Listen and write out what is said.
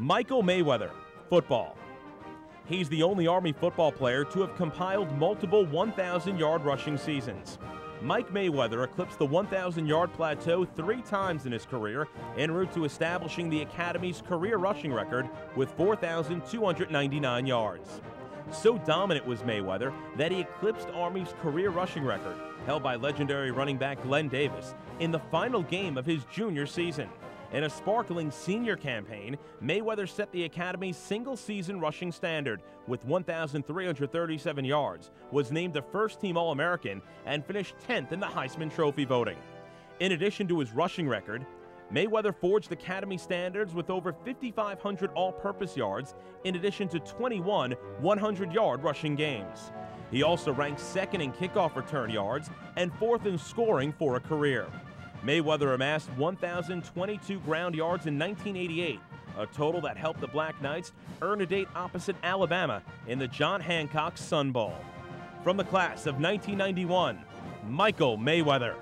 Michael Mayweather, football. He's the only Army football player to have compiled multiple 1,000 yard rushing seasons. Mike Mayweather eclipsed the 1,000 yard plateau three times in his career, en route to establishing the Academy's career rushing record with 4,299 yards. So dominant was Mayweather that he eclipsed Army's career rushing record, held by legendary running back Glenn Davis, in the final game of his junior season. In a sparkling senior campaign, Mayweather set the Academy's single season rushing standard with 1,337 yards, was named a first team All American, and finished 10th in the Heisman Trophy voting. In addition to his rushing record, Mayweather forged Academy standards with over 5,500 all purpose yards, in addition to 21 100 yard rushing games. He also ranked second in kickoff return yards and fourth in scoring for a career. Mayweather amassed 1,022 ground yards in 1988, a total that helped the Black Knights earn a date opposite Alabama in the John Hancock Sun Bowl. From the class of 1991, Michael Mayweather.